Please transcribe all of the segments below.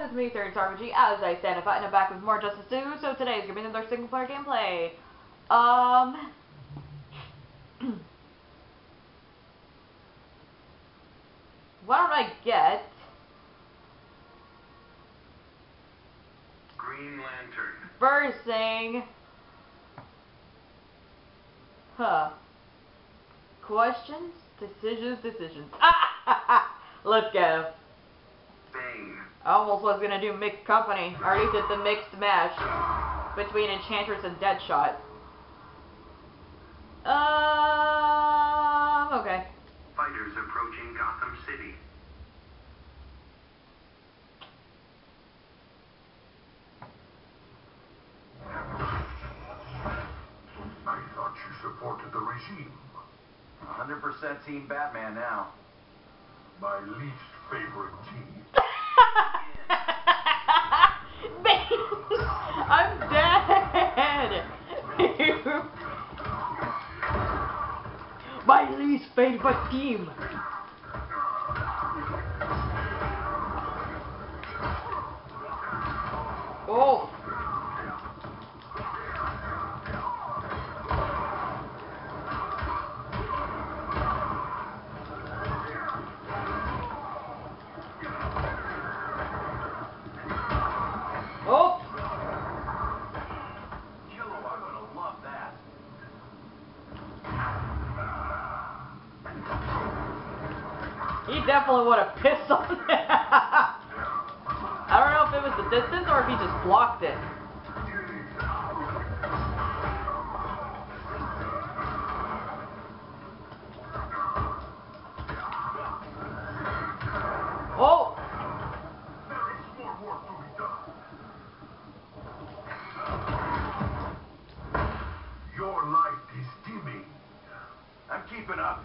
it's me, Third RPG, as I stand up and I'm back with more Justice 2, so today's gonna be another single player gameplay. Um... Why don't I get... Green Lantern. First thing... Huh. Questions? Decisions, decisions. Ah! Let's go. Bane. I almost was gonna do mixed company. I already did the mixed match between Enchantress and Deadshot. Um, okay. Fighters approaching Gotham City. I thought you supported the regime. 100% Team Batman now. My least favorite team. I'm dead! My least favorite team! Oh! He definitely would have pissed on it. I don't know if it was the distance or if he just blocked it. Oh! Your light is dimming. I'm keeping up.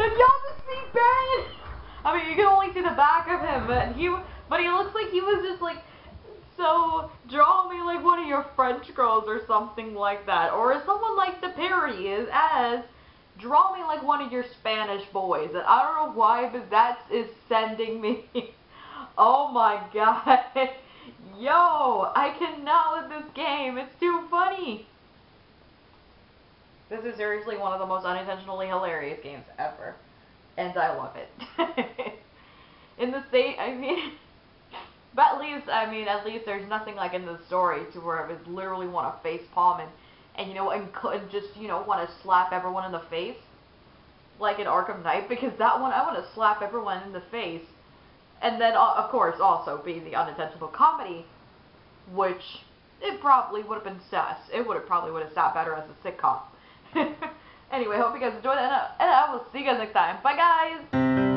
Did y'all just see Bane? I mean, you can only see the back of him, but he, but he looks like he was just like, so draw me like one of your French girls or something like that, or someone like the Perry is as, draw me like one of your Spanish boys. And I don't know why, but that is sending me. oh my god. Yo, I cannot with this game. It's too funny. This is seriously one of the most unintentionally hilarious games ever. And I love it. in the state, I mean, but at least, I mean, at least there's nothing like in the story to where I would literally want to face palm and, and you know, and, just, you know, want to slap everyone in the face. Like in Arkham Knight, because that one, I want to slap everyone in the face. And then, uh, of course, also be the unintentional comedy, which it probably would have been sus. It would have probably would have sat better as a sitcom. anyway, hope you guys enjoyed uh, and I will see you guys next time. Bye, guys!